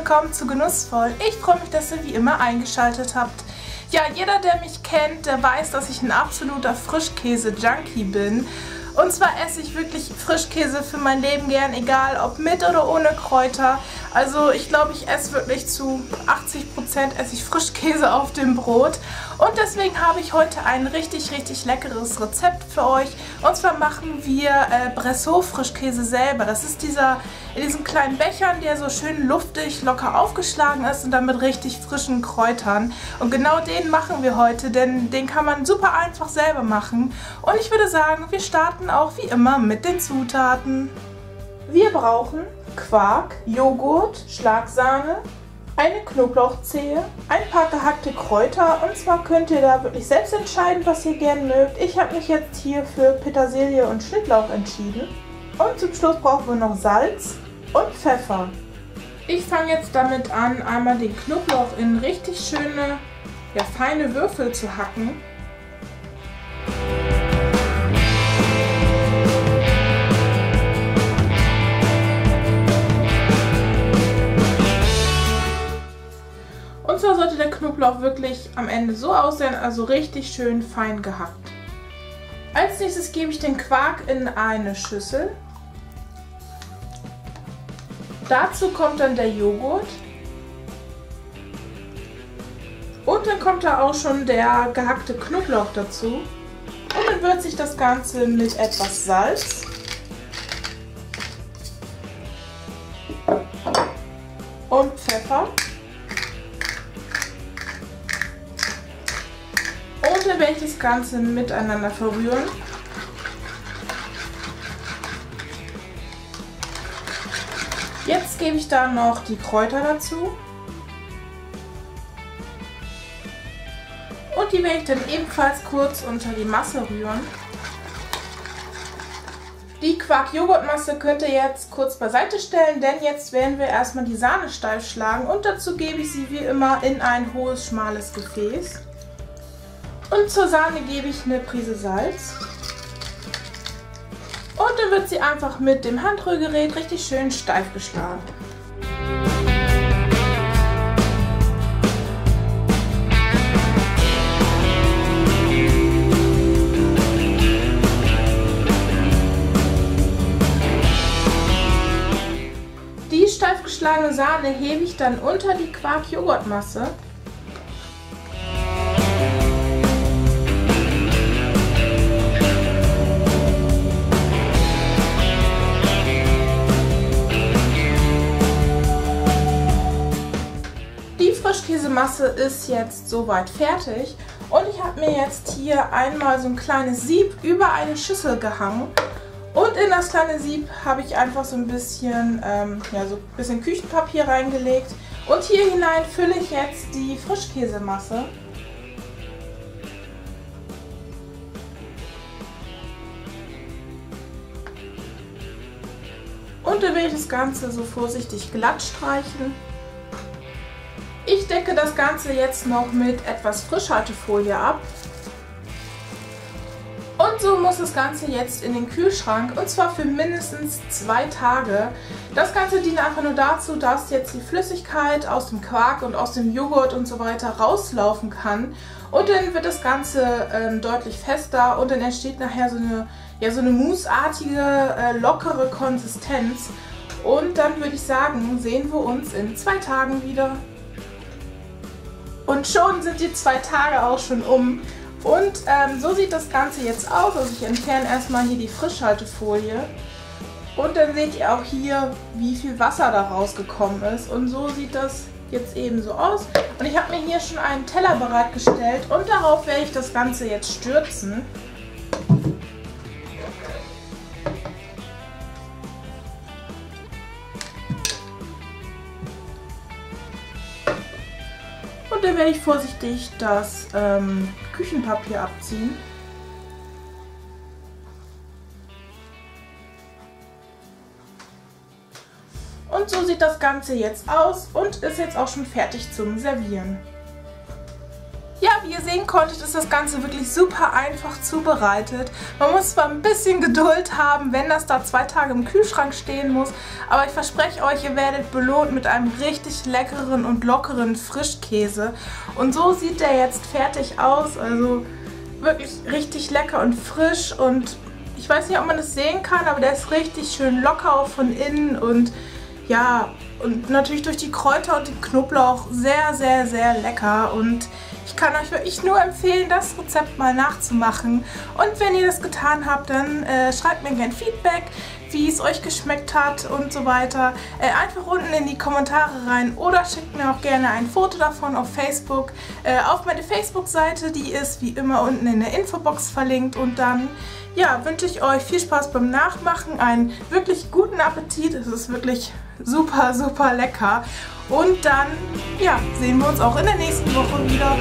willkommen zu Genussvoll. Ich freue mich, dass ihr wie immer eingeschaltet habt. Ja, jeder, der mich kennt, der weiß, dass ich ein absoluter Frischkäse-Junkie bin. Und zwar esse ich wirklich Frischkäse für mein Leben gern, egal ob mit oder ohne Kräuter. Also ich glaube, ich esse wirklich zu 80% esse ich Frischkäse auf dem Brot. Und deswegen habe ich heute ein richtig, richtig leckeres Rezept für euch. Und zwar machen wir äh, Bressot Frischkäse selber. Das ist dieser in diesen kleinen Bechern, der so schön luftig, locker aufgeschlagen ist und dann mit richtig frischen Kräutern. Und genau den machen wir heute, denn den kann man super einfach selber machen. Und ich würde sagen, wir starten auch wie immer mit den Zutaten. Wir brauchen Quark, Joghurt, Schlagsahne, eine Knoblauchzehe, ein paar gehackte Kräuter und zwar könnt ihr da wirklich selbst entscheiden, was ihr gerne mögt. Ich habe mich jetzt hier für Petersilie und Schnittlauch entschieden. Und zum Schluss brauchen wir noch Salz und Pfeffer. Ich fange jetzt damit an, einmal den Knoblauch in richtig schöne, ja, feine Würfel zu hacken. Und zwar sollte der Knoblauch wirklich am Ende so aussehen, also richtig schön fein gehackt. Als nächstes gebe ich den Quark in eine Schüssel. Dazu kommt dann der Joghurt. Und dann kommt da auch schon der gehackte Knoblauch dazu. Und dann würze ich das Ganze mit etwas Salz. Und Pfeffer. Dann werde ich das Ganze miteinander verrühren. Jetzt gebe ich da noch die Kräuter dazu. Und die werde ich dann ebenfalls kurz unter die Masse rühren. Die Quark-Joghurt-Masse könnt ihr jetzt kurz beiseite stellen, denn jetzt werden wir erstmal die Sahne steif schlagen und dazu gebe ich sie wie immer in ein hohes, schmales Gefäß. Und zur Sahne gebe ich eine Prise Salz. Und dann wird sie einfach mit dem Handrührgerät richtig schön steif geschlagen. Die steif geschlagene Sahne hebe ich dann unter die Quark-Joghurtmasse Frischkäsemasse ist jetzt soweit fertig und ich habe mir jetzt hier einmal so ein kleines Sieb über eine Schüssel gehangen und in das kleine Sieb habe ich einfach so ein bisschen, ähm, ja, so ein bisschen Küchenpapier reingelegt und hier hinein fülle ich jetzt die Frischkäsemasse. Und dann will ich das Ganze so vorsichtig glatt streichen. Ich decke das Ganze jetzt noch mit etwas Frischhaltefolie ab. Und so muss das Ganze jetzt in den Kühlschrank und zwar für mindestens zwei Tage. Das Ganze dient einfach nur dazu, dass jetzt die Flüssigkeit aus dem Quark und aus dem Joghurt und so weiter rauslaufen kann. Und dann wird das Ganze ähm, deutlich fester und dann entsteht nachher so eine, ja, so eine mousseartige, äh, lockere Konsistenz. Und dann würde ich sagen, sehen wir uns in zwei Tagen wieder. Und schon sind die zwei Tage auch schon um. Und ähm, so sieht das Ganze jetzt aus. Also ich entferne erstmal hier die Frischhaltefolie. Und dann seht ihr auch hier, wie viel Wasser da rausgekommen ist. Und so sieht das jetzt eben so aus. Und ich habe mir hier schon einen Teller bereitgestellt und darauf werde ich das Ganze jetzt stürzen. Und dann werde ich vorsichtig das ähm, Küchenpapier abziehen. Und so sieht das Ganze jetzt aus und ist jetzt auch schon fertig zum Servieren. Sehen konntet, ist das Ganze wirklich super einfach zubereitet. Man muss zwar ein bisschen Geduld haben, wenn das da zwei Tage im Kühlschrank stehen muss, aber ich verspreche euch, ihr werdet belohnt mit einem richtig leckeren und lockeren Frischkäse. Und so sieht der jetzt fertig aus, also wirklich richtig lecker und frisch und ich weiß nicht, ob man das sehen kann, aber der ist richtig schön locker auch von innen und ja, und natürlich durch die Kräuter und den Knoblauch sehr, sehr, sehr lecker und ich kann euch wirklich nur empfehlen, das Rezept mal nachzumachen. Und wenn ihr das getan habt, dann äh, schreibt mir gerne Feedback, wie es euch geschmeckt hat und so weiter. Äh, einfach unten in die Kommentare rein oder schickt mir auch gerne ein Foto davon auf Facebook. Äh, auf meine Facebook-Seite, die ist wie immer unten in der Infobox verlinkt. Und dann ja, wünsche ich euch viel Spaß beim Nachmachen, einen wirklich guten Appetit. Es ist wirklich super, super lecker. Und dann, ja, sehen wir uns auch in der nächsten Woche wieder.